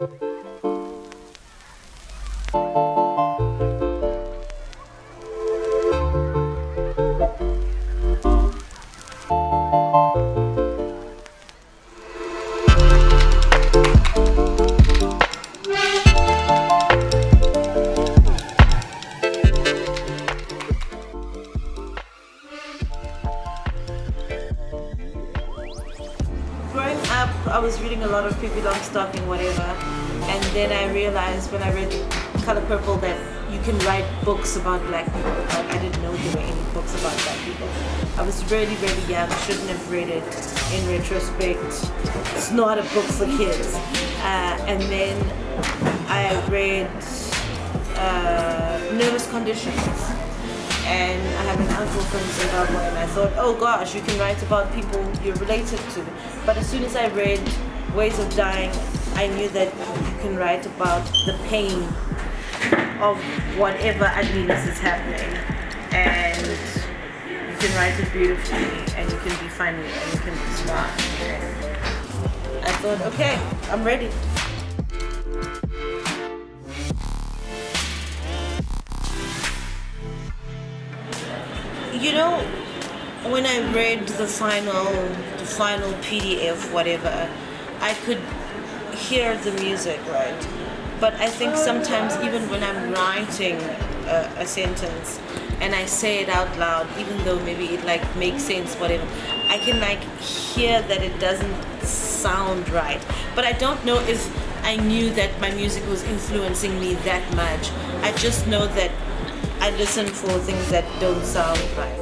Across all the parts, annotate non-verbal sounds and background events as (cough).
Growing up, I was reading a lot of Pippi Longstocking, whatever, and then I realized when I read Color Purple that you can write books about black people. Like I didn't know there were any books about black people. I was really, really young, shouldn't have read it. In retrospect, it's not a book for kids. Uh, and then I read uh, Nervous Conditions and I have an uncle from Zimbabwe and I thought, oh gosh, you can write about people you're related to. But as soon as I read Ways of Dying, I knew that you can write about the pain of whatever ugliness is happening and you can write it beautifully and you can be funny and you can be smart. I thought, okay, I'm ready. You know, when I read the final, the final PDF, whatever, I could hear the music, right? But I think oh, sometimes even when I'm writing a, a sentence and I say it out loud, even though maybe it like makes sense, whatever, I can like hear that it doesn't sound right. But I don't know if I knew that my music was influencing me that much. I just know that I listen for things that don't sound right.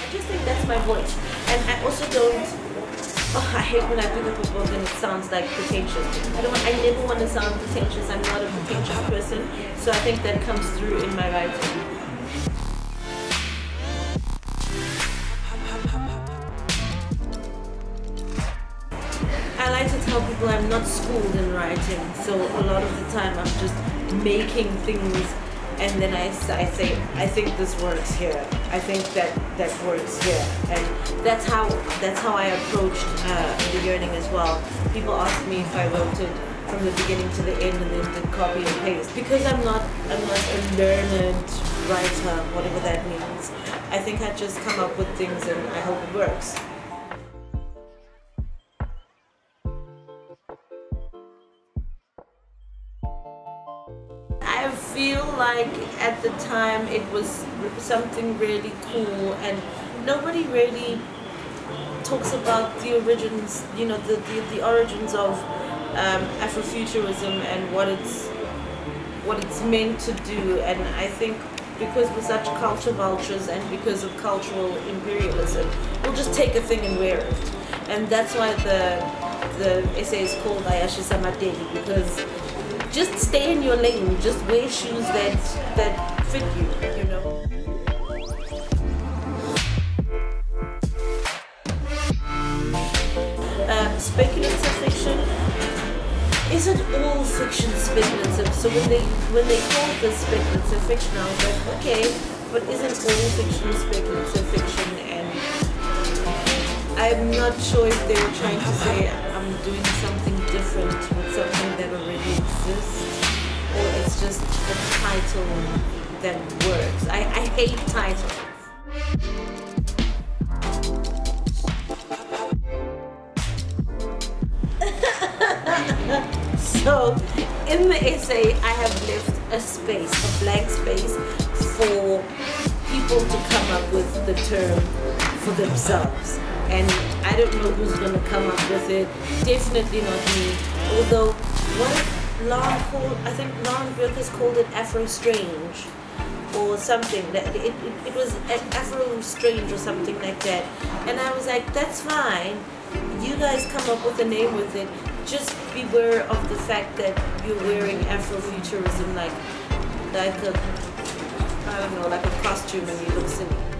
I just think that's my voice. And I also don't oh, I hate when I pick up a book and it sounds like pretentious. I don't I never want to sound pretentious. I'm not a pretentious person. So I think that comes through in my writing. To tell people I'm not schooled in writing, so a lot of the time I'm just making things and then I, I say, I think this works here. I think that that works here, and that's how that's how I approached uh, the yearning as well. People ask me if I wrote it from the beginning to the end and then did copy and paste because I'm not I'm not a learned writer, whatever that means. I think I just come up with things and I hope it works. Feel like at the time it was something really cool and nobody really talks about the origins, you know, the, the, the origins of um, Afrofuturism and what it's what it's meant to do and I think because we're such culture vultures and because of cultural imperialism, we'll just take a thing and wear it. And that's why the the essay is called Ayashi Samadeli because just stay in your lane. Just wear shoes that that fit you. You know. Uh, speculative fiction isn't all fiction speculative. So when they when they call this speculative fiction, I was like, okay, but isn't all fiction speculative fiction? And I'm not sure if they were trying to say I'm doing something different with something just a title that works. I, I hate titles. (laughs) so in the essay I have left a space, a blank space for people to come up with the term for themselves. And I don't know who's gonna come up with it. Definitely not me. Although what Lauren called I think Lauren Beukes called it Afro Strange or something. It, it, it was Afro Strange or something like that. And I was like, that's fine. You guys come up with a name with it just beware of the fact that you're wearing Afrofuturism like like a I don't know, like a costume and you look silly.